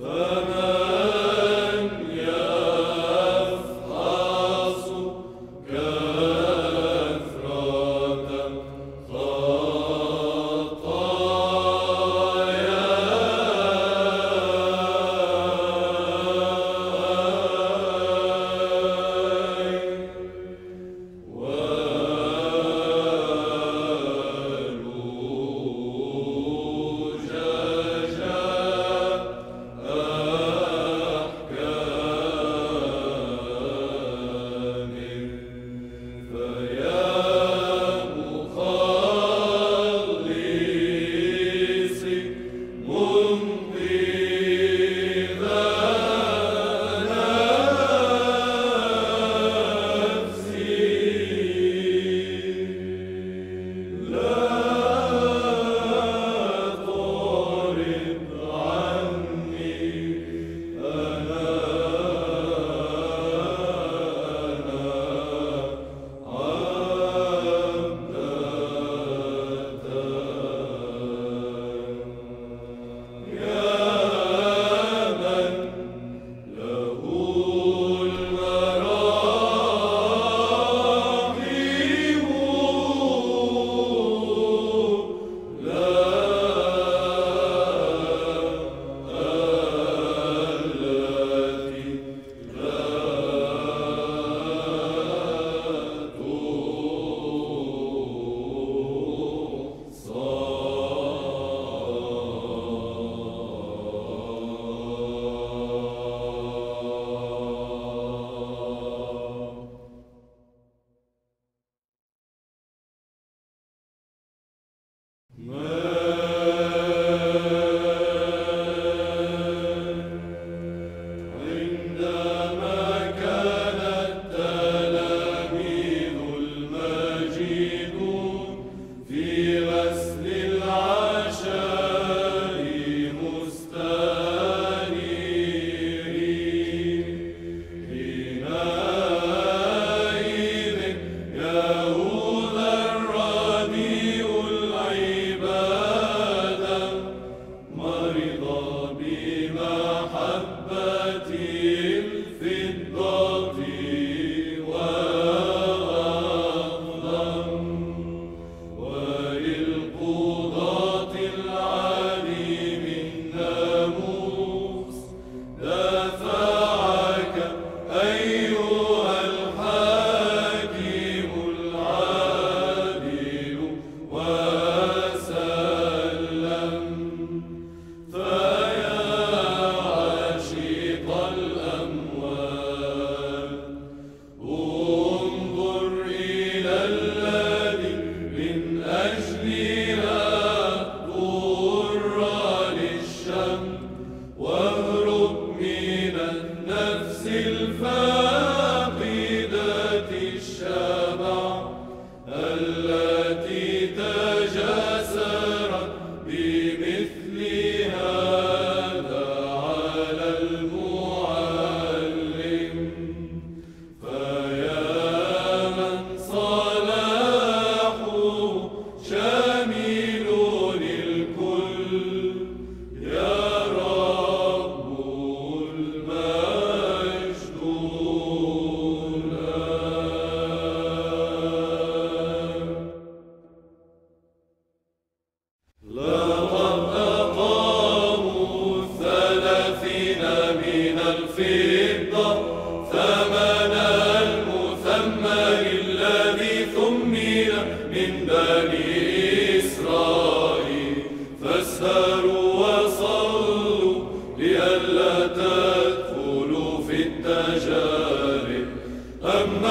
Amen.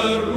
ömür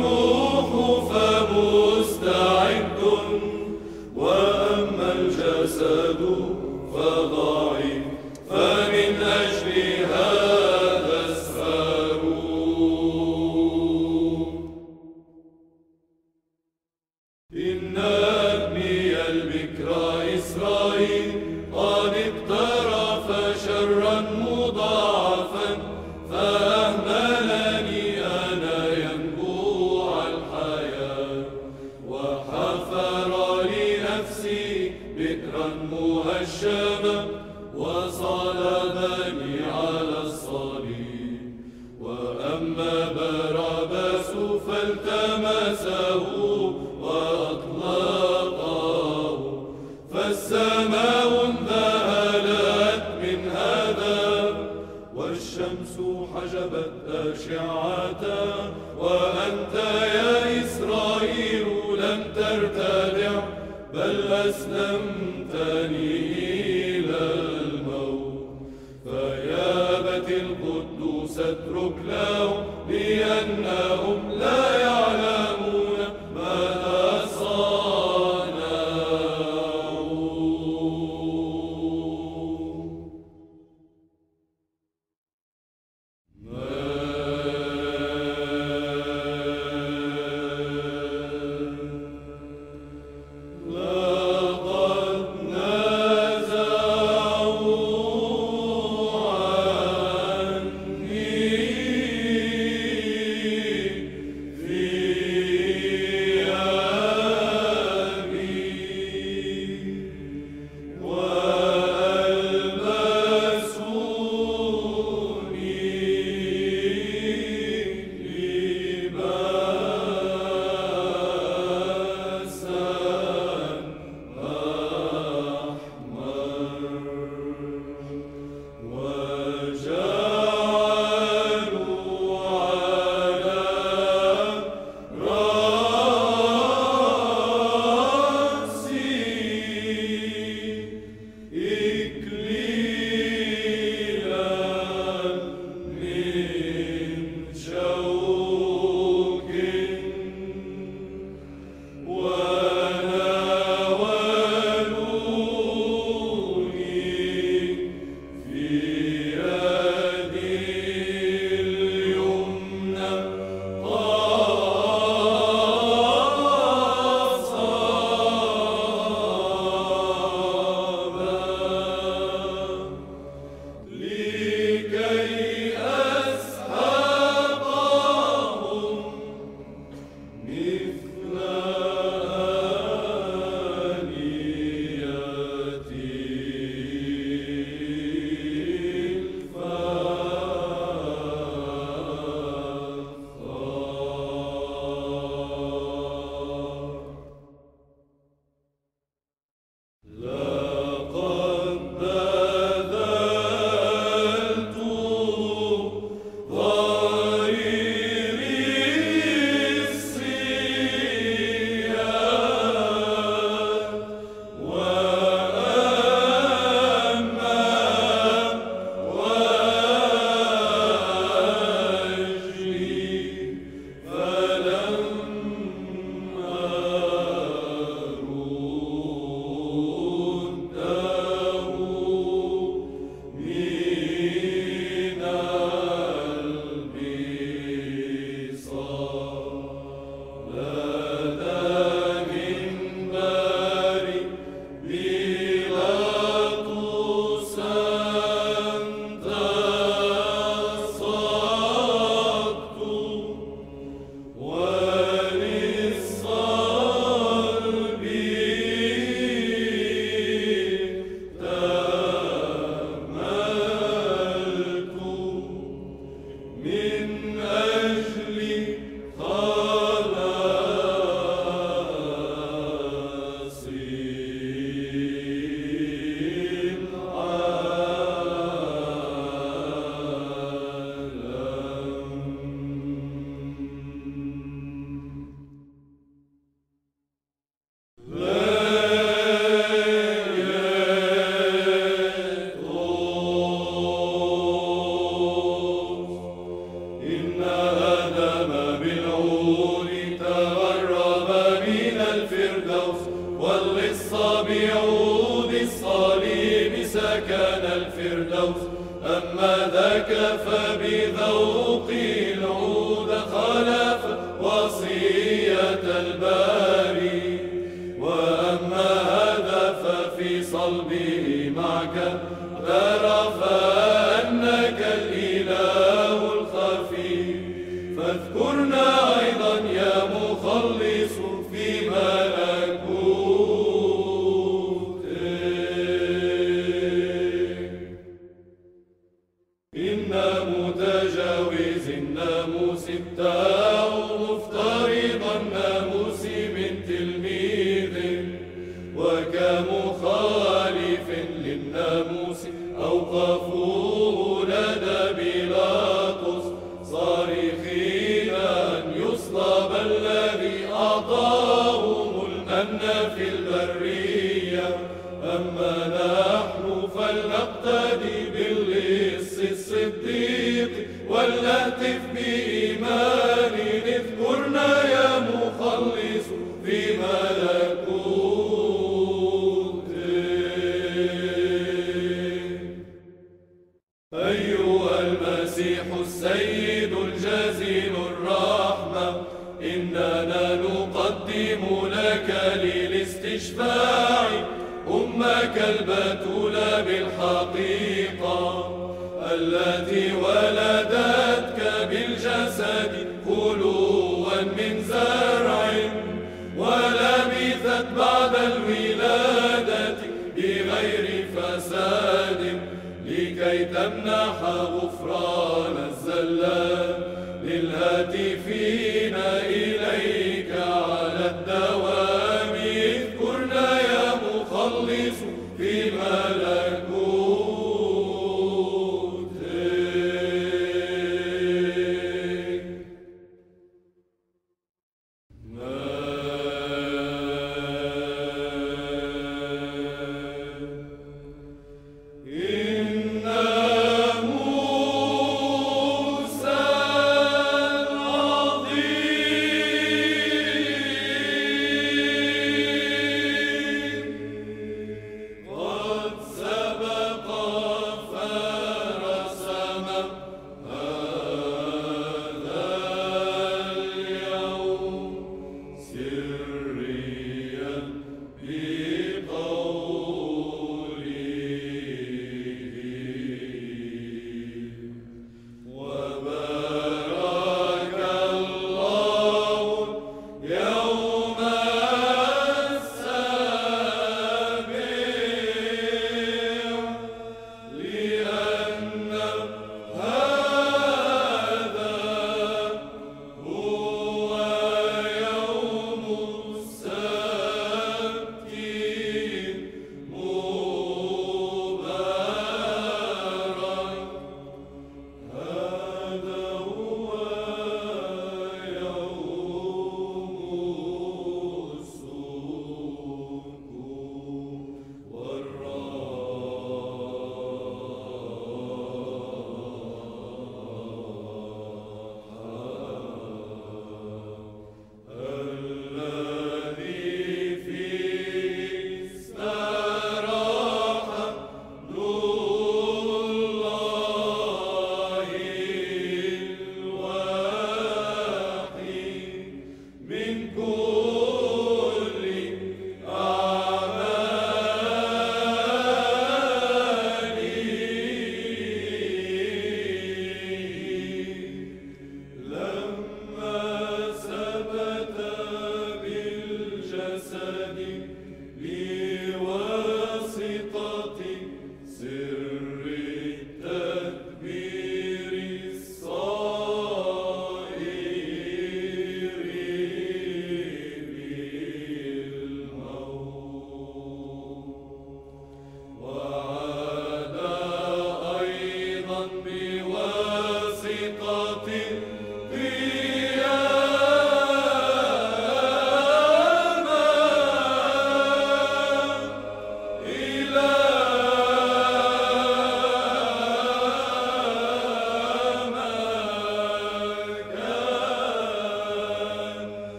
الناموس ابتاع